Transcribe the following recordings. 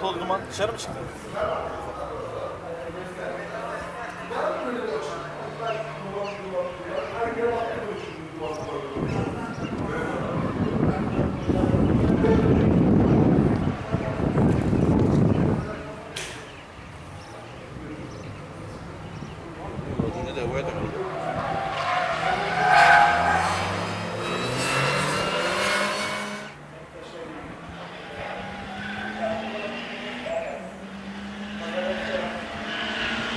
toz duman dışarı mı çıktı?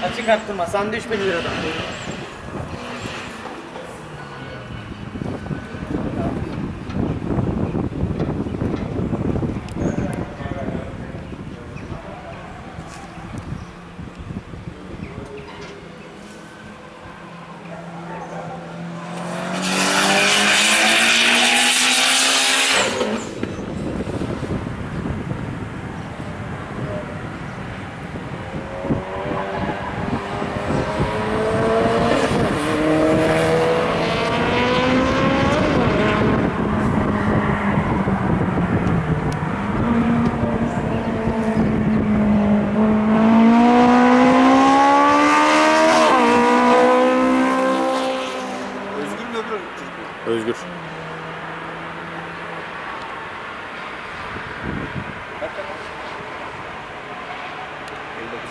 Açık arttırma. Sandviç 1000 liradan.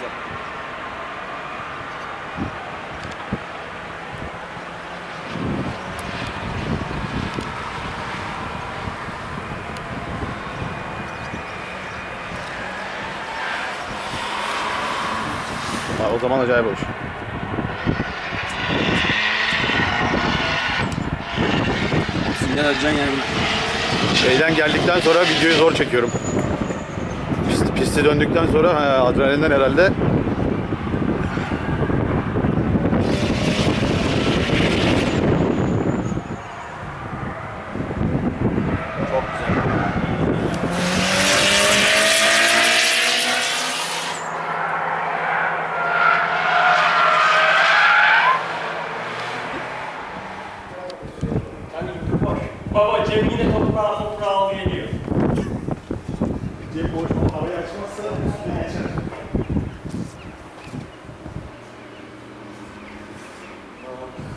59 yap. Ha, o zaman acayip olur. Sinyal açacaksın yani. Şeyden geldikten sonra videoyu zor çekiyorum. Pisti döndükten sonra adrenalinden herhalde. Baba Cem yine toprağa toprağa al Depois vão falar a expansão, suficiente. Thank